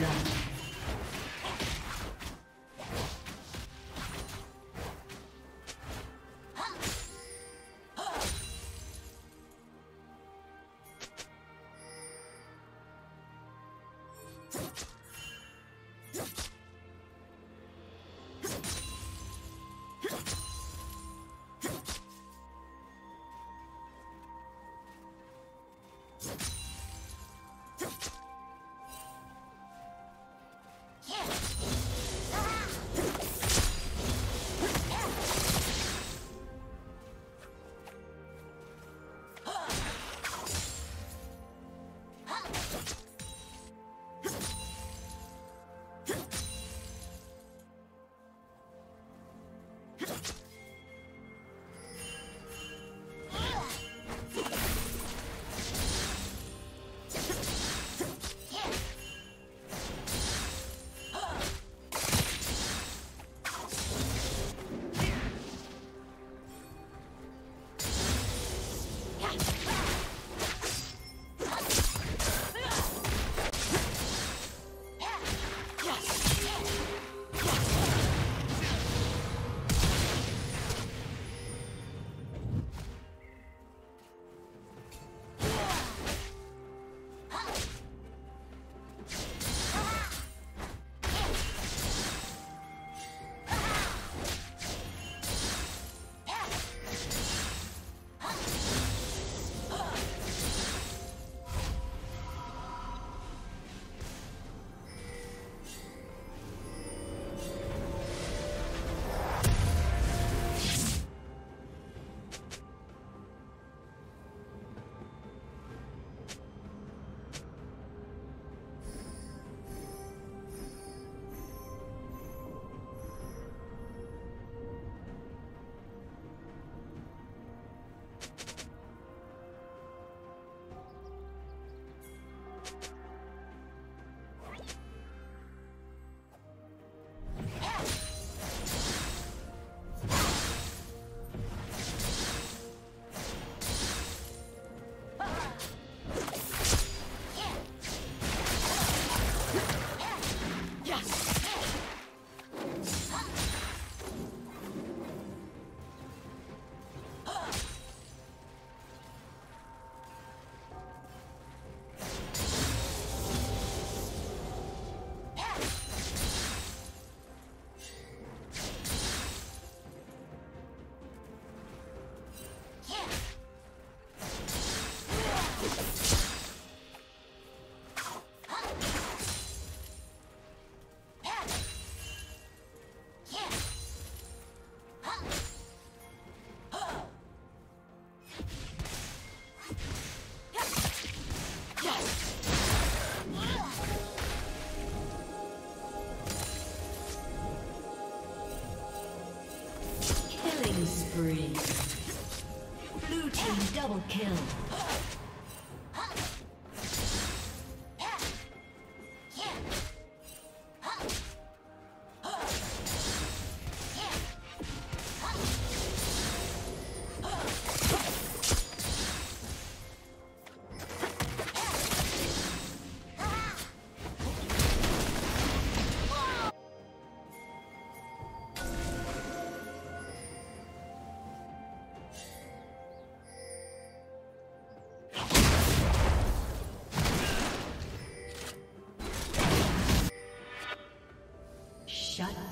blood.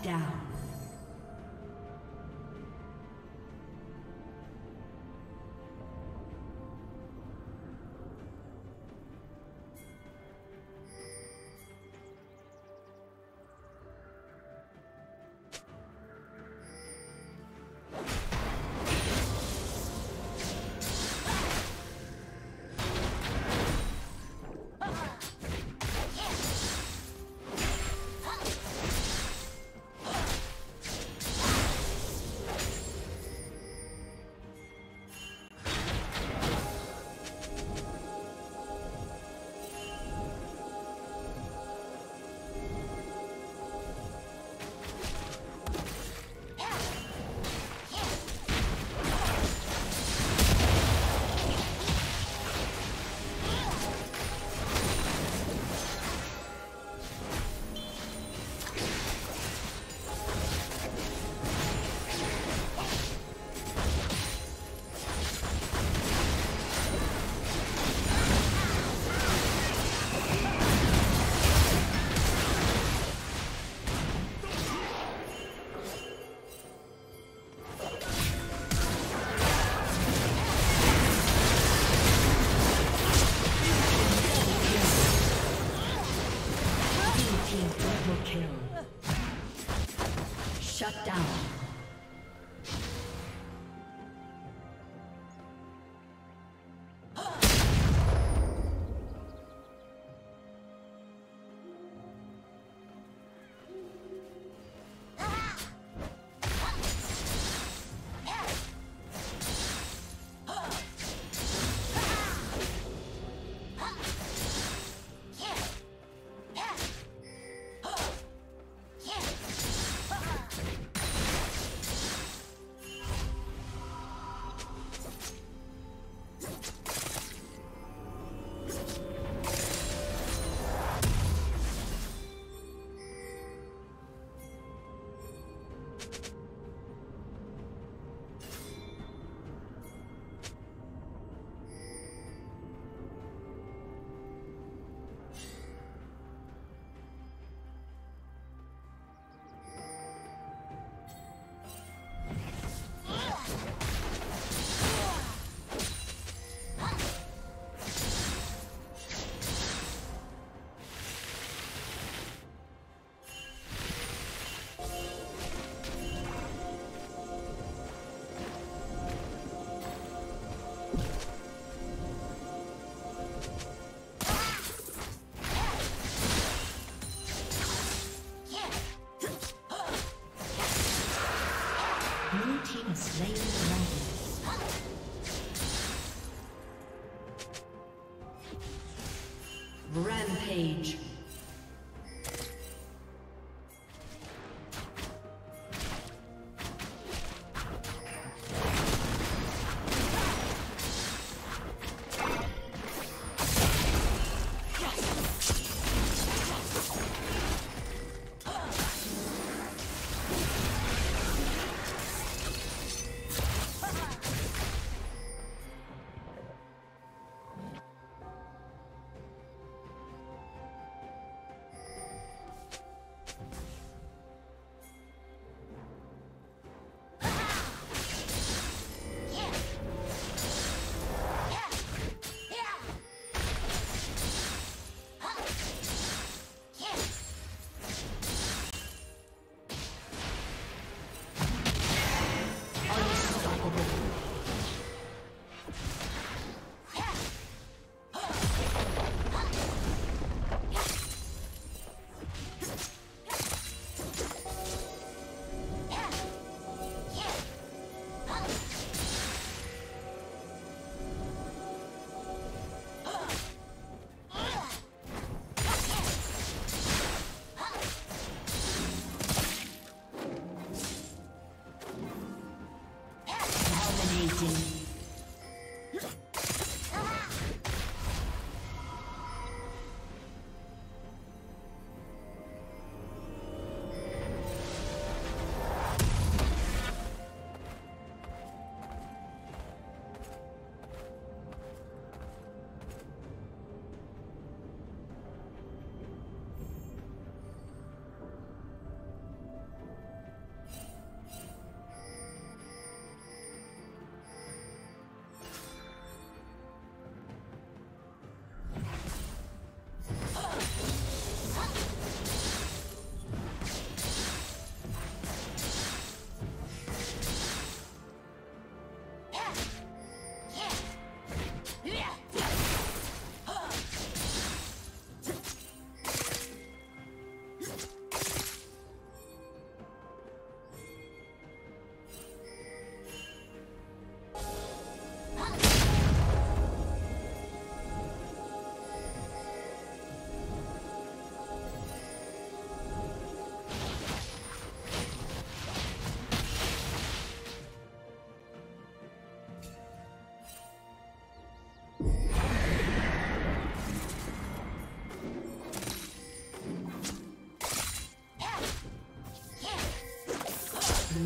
down. Rampage.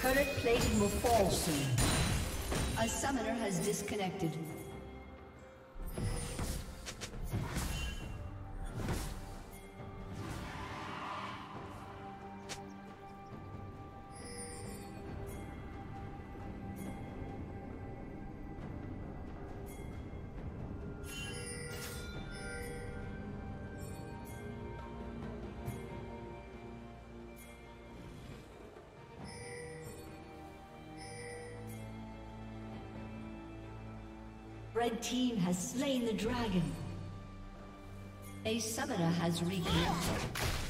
Turret plating will fall soon. A summoner has disconnected. Red team has slain the dragon. A summoner has reconnected.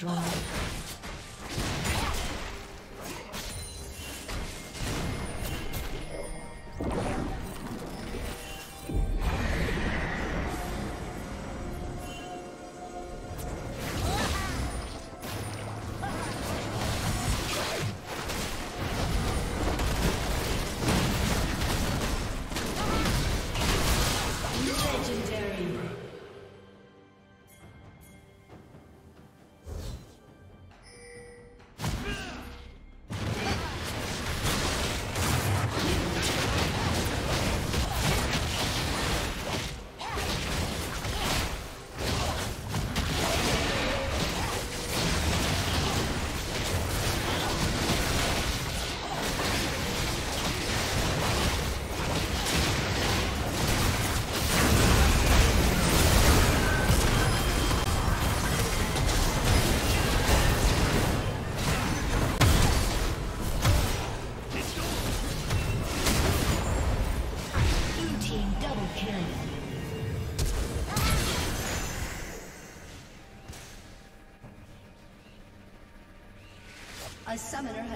Destroyed.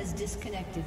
Has disconnected.